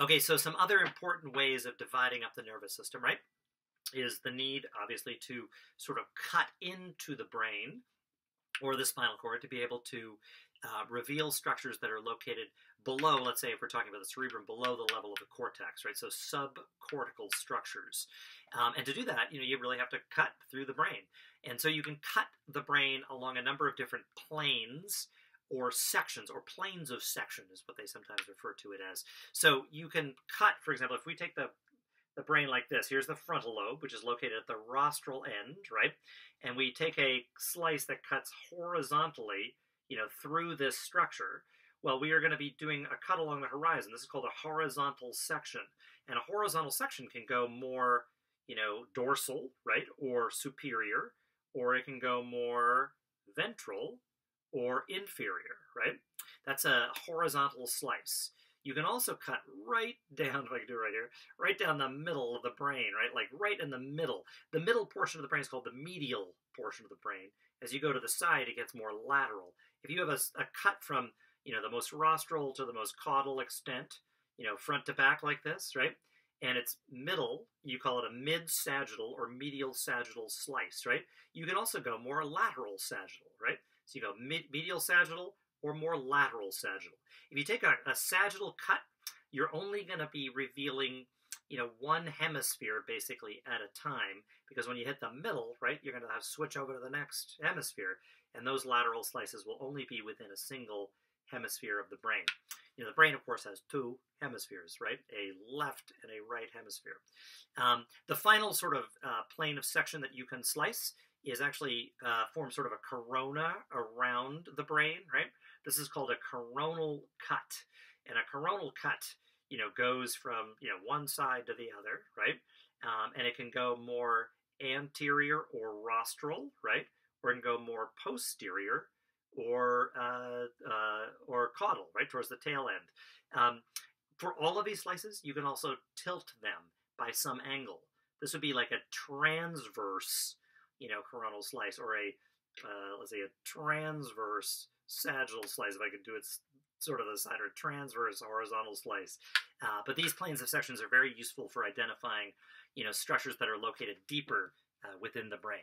Okay, so some other important ways of dividing up the nervous system, right? Is the need, obviously, to sort of cut into the brain or the spinal cord to be able to uh, reveal structures that are located below, let's say, if we're talking about the cerebrum, below the level of the cortex, right? So subcortical structures. Um, and to do that, you know, you really have to cut through the brain. And so you can cut the brain along a number of different planes or sections or planes of section is what they sometimes refer to it as. So you can cut, for example, if we take the the brain like this. Here's the frontal lobe, which is located at the rostral end, right? And we take a slice that cuts horizontally, you know, through this structure. Well, we are going to be doing a cut along the horizon. This is called a horizontal section. And a horizontal section can go more, you know, dorsal, right, or superior, or it can go more ventral or inferior, right? That's a horizontal slice. You can also cut right down, if I can do right here, right down the middle of the brain, right? Like right in the middle. The middle portion of the brain is called the medial portion of the brain. As you go to the side, it gets more lateral. If you have a, a cut from, you know, the most rostral to the most caudal extent, you know, front to back like this, right? And it's middle, you call it a mid sagittal or medial sagittal slice, right? You can also go more lateral sagittal, right? So you go mid, medial sagittal or more lateral sagittal. If you take a, a sagittal cut, you're only going to be revealing, you know, one hemisphere basically at a time because when you hit the middle, right, you're going to have switch over to the next hemisphere, and those lateral slices will only be within a single hemisphere of the brain. You know, the brain, of course, has two hemispheres, right? A left and a right hemisphere. Um, the final sort of uh, plane of section that you can slice is actually uh, form sort of a corona around the brain, right? This is called a coronal cut. And a coronal cut, you know, goes from, you know, one side to the other, right? Um, and it can go more anterior or rostral, right? Or it can go more posterior or uh, uh, or caudal, right, towards the tail end. Um, for all of these slices, you can also tilt them by some angle. This would be like a transverse, you know, coronal slice, or a uh, let's say a transverse sagittal slice, if I could do it sort of the side, or transverse horizontal slice. Uh, but these planes of sections are very useful for identifying, you know, structures that are located deeper uh, within the brain.